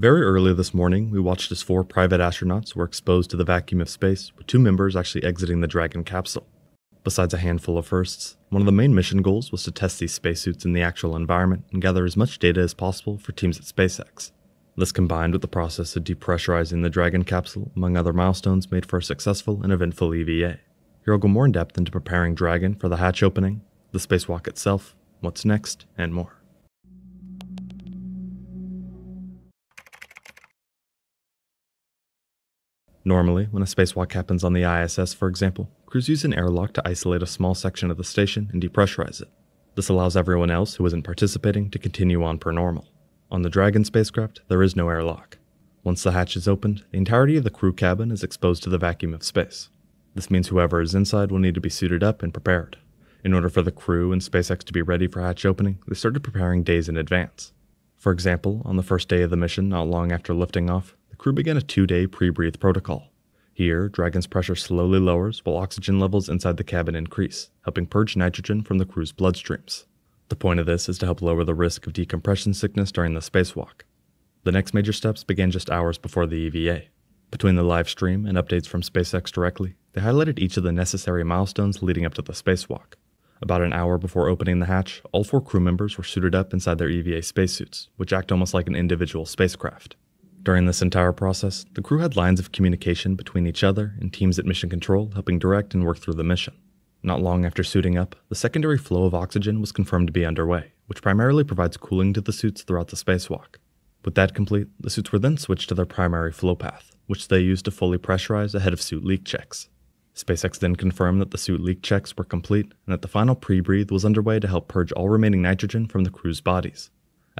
Very early this morning, we watched as four private astronauts were exposed to the vacuum of space, with two members actually exiting the Dragon capsule. Besides a handful of firsts, one of the main mission goals was to test these spacesuits in the actual environment and gather as much data as possible for teams at SpaceX. This combined with the process of depressurizing the Dragon capsule, among other milestones, made for a successful and eventful EVA. Here I'll go more in depth into preparing Dragon for the hatch opening, the spacewalk itself, what's next, and more. Normally, when a spacewalk happens on the ISS, for example, crews use an airlock to isolate a small section of the station and depressurize it. This allows everyone else who isn't participating to continue on per normal. On the Dragon spacecraft, there is no airlock. Once the hatch is opened, the entirety of the crew cabin is exposed to the vacuum of space. This means whoever is inside will need to be suited up and prepared. In order for the crew and SpaceX to be ready for hatch opening, they started preparing days in advance. For example, on the first day of the mission, not long after lifting off, crew began a two day pre breathe protocol. Here, Dragon's pressure slowly lowers while oxygen levels inside the cabin increase, helping purge nitrogen from the crew's bloodstreams. The point of this is to help lower the risk of decompression sickness during the spacewalk. The next major steps began just hours before the EVA. Between the live stream and updates from SpaceX directly, they highlighted each of the necessary milestones leading up to the spacewalk. About an hour before opening the hatch, all four crew members were suited up inside their EVA spacesuits, which act almost like an individual spacecraft. During this entire process, the crew had lines of communication between each other and teams at Mission Control helping direct and work through the mission. Not long after suiting up, the secondary flow of oxygen was confirmed to be underway, which primarily provides cooling to the suits throughout the spacewalk. With that complete, the suits were then switched to their primary flow path, which they used to fully pressurize ahead of suit leak checks. SpaceX then confirmed that the suit leak checks were complete and that the final pre breathe was underway to help purge all remaining nitrogen from the crew's bodies.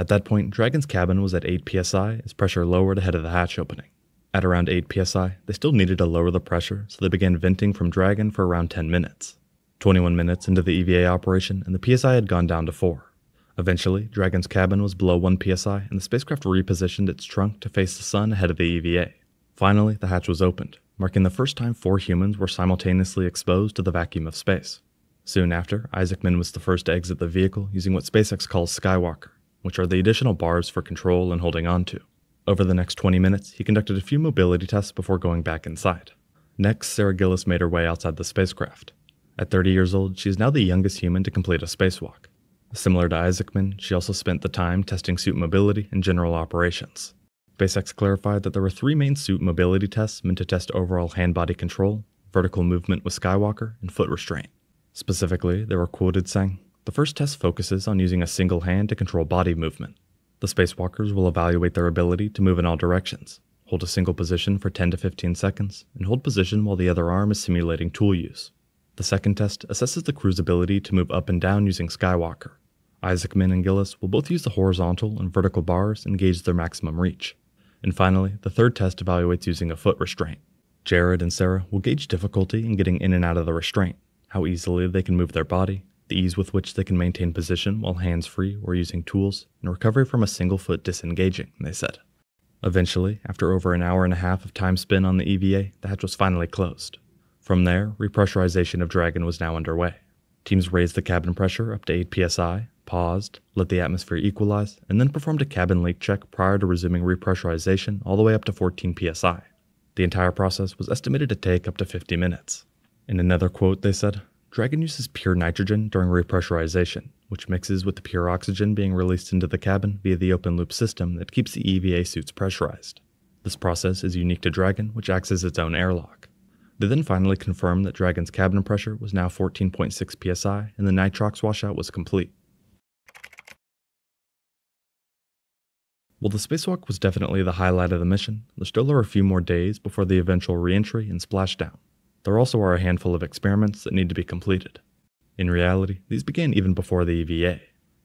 At that point, Dragon's cabin was at 8 psi as pressure lowered ahead of the hatch opening. At around 8 psi, they still needed to lower the pressure, so they began venting from Dragon for around 10 minutes. 21 minutes into the EVA operation, and the psi had gone down to 4. Eventually, Dragon's cabin was below 1 psi, and the spacecraft repositioned its trunk to face the sun ahead of the EVA. Finally, the hatch was opened, marking the first time four humans were simultaneously exposed to the vacuum of space. Soon after, Isaacman was the first to exit the vehicle using what SpaceX calls Skywalker, which are the additional bars for control and holding on to. Over the next 20 minutes, he conducted a few mobility tests before going back inside. Next, Sarah Gillis made her way outside the spacecraft. At 30 years old, she is now the youngest human to complete a spacewalk. Similar to Isaacman, she also spent the time testing suit mobility and general operations. SpaceX clarified that there were three main suit mobility tests meant to test overall hand body control, vertical movement with Skywalker, and foot restraint. Specifically, they were quoted saying, the first test focuses on using a single hand to control body movement. The spacewalkers will evaluate their ability to move in all directions, hold a single position for 10 to 15 seconds, and hold position while the other arm is simulating tool use. The second test assesses the crew's ability to move up and down using Skywalker. Isaacman and Gillis will both use the horizontal and vertical bars and gauge their maximum reach. And finally, the third test evaluates using a foot restraint. Jared and Sarah will gauge difficulty in getting in and out of the restraint, how easily they can move their body, the ease with which they can maintain position while hands free or using tools, and recovery from a single foot disengaging, they said. Eventually, after over an hour and a half of time spent on the EVA, the hatch was finally closed. From there, repressurization of Dragon was now underway. Teams raised the cabin pressure up to 8 psi, paused, let the atmosphere equalize, and then performed a cabin leak check prior to resuming repressurization all the way up to 14 psi. The entire process was estimated to take up to 50 minutes. In another quote, they said, Dragon uses pure nitrogen during repressurization, which mixes with the pure oxygen being released into the cabin via the open loop system that keeps the EVA suits pressurized. This process is unique to Dragon, which acts as its own airlock. They then finally confirmed that Dragon's cabin pressure was now 14.6 psi and the nitrox washout was complete. While the spacewalk was definitely the highlight of the mission, there still are a few more days before the eventual reentry and splashdown. There also are a handful of experiments that need to be completed. In reality, these began even before the EVA.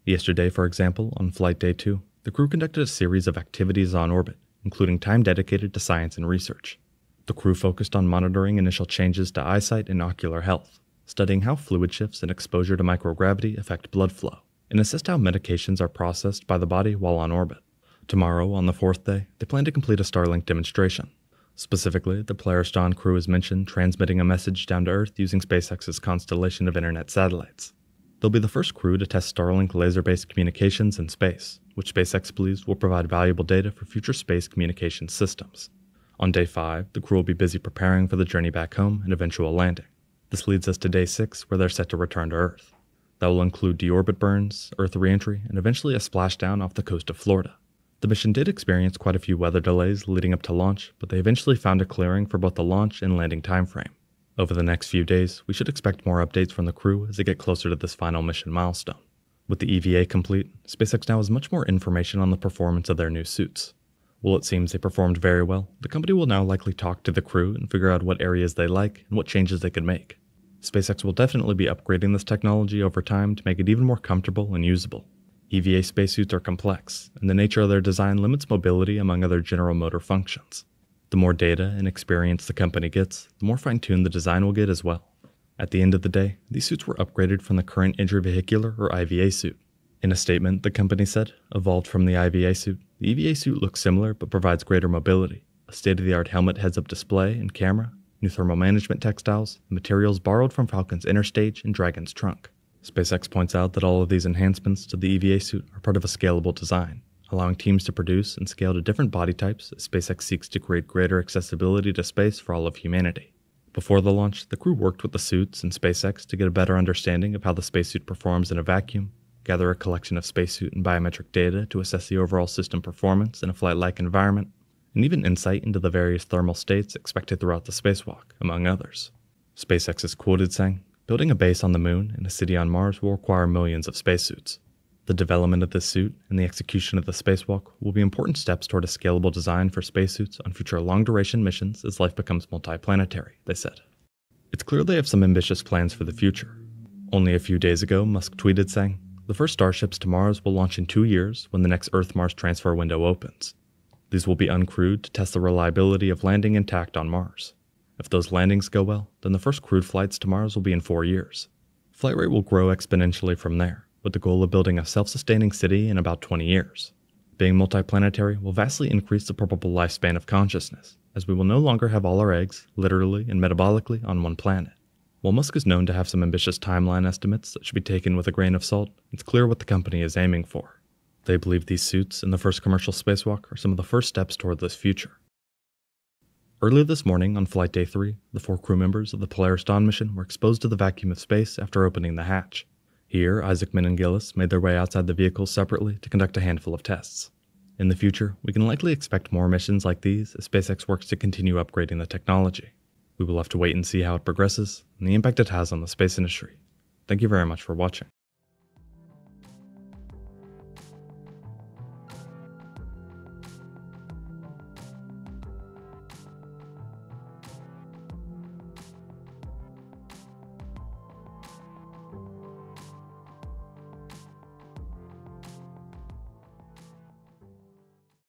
Yesterday, for example, on Flight Day 2, the crew conducted a series of activities on orbit, including time dedicated to science and research. The crew focused on monitoring initial changes to eyesight and ocular health, studying how fluid shifts and exposure to microgravity affect blood flow, and assessed how medications are processed by the body while on orbit. Tomorrow, on the fourth day, they plan to complete a Starlink demonstration, Specifically, the Polaris Dawn crew is mentioned transmitting a message down to Earth using SpaceX's constellation of internet satellites. They'll be the first crew to test Starlink laser based communications in space, which SpaceX believes will provide valuable data for future space communication systems. On day 5, the crew will be busy preparing for the journey back home and eventual landing. This leads us to day 6, where they're set to return to Earth. That will include deorbit burns, Earth reentry, and eventually a splashdown off the coast of Florida. The mission did experience quite a few weather delays leading up to launch, but they eventually found a clearing for both the launch and landing timeframe. Over the next few days, we should expect more updates from the crew as they get closer to this final mission milestone. With the EVA complete, SpaceX now has much more information on the performance of their new suits. While it seems they performed very well, the company will now likely talk to the crew and figure out what areas they like and what changes they could make. SpaceX will definitely be upgrading this technology over time to make it even more comfortable and usable. EVA spacesuits are complex, and the nature of their design limits mobility among other general motor functions. The more data and experience the company gets, the more fine tuned the design will get as well. At the end of the day, these suits were upgraded from the current intravehicular or IVA suit. In a statement, the company said, evolved from the IVA suit, the EVA suit looks similar but provides greater mobility, a state of the art helmet heads up display and camera, new thermal management textiles, materials borrowed from Falcon's interstage and Dragon's trunk. SpaceX points out that all of these enhancements to the EVA suit are part of a scalable design, allowing teams to produce and scale to different body types as SpaceX seeks to create greater accessibility to space for all of humanity. Before the launch, the crew worked with the suits and SpaceX to get a better understanding of how the spacesuit performs in a vacuum, gather a collection of spacesuit and biometric data to assess the overall system performance in a flight like environment, and even insight into the various thermal states expected throughout the spacewalk, among others. SpaceX is quoted saying, Building a base on the moon and a city on Mars will require millions of spacesuits. The development of this suit and the execution of the spacewalk will be important steps toward a scalable design for spacesuits on future long duration missions as life becomes multiplanetary, they said. It's clear they have some ambitious plans for the future. Only a few days ago, Musk tweeted saying, The first starships to Mars will launch in two years when the next Earth Mars transfer window opens. These will be uncrewed to test the reliability of landing intact on Mars. If those landings go well, then the first crewed flights to Mars will be in four years. Flight rate will grow exponentially from there with the goal of building a self sustaining city in about 20 years. Being multiplanetary will vastly increase the probable lifespan of consciousness, as we will no longer have all our eggs, literally and metabolically, on one planet. While Musk is known to have some ambitious timeline estimates that should be taken with a grain of salt, it's clear what the company is aiming for. They believe these suits and the first commercial spacewalk are some of the first steps toward this future. Earlier this morning, on Flight Day 3, the four crew members of the Polaris Dawn mission were exposed to the vacuum of space after opening the hatch. Here, Isaac Isaacman and Gillis made their way outside the vehicle separately to conduct a handful of tests. In the future, we can likely expect more missions like these as SpaceX works to continue upgrading the technology. We will have to wait and see how it progresses and the impact it has on the space industry. Thank you very much for watching.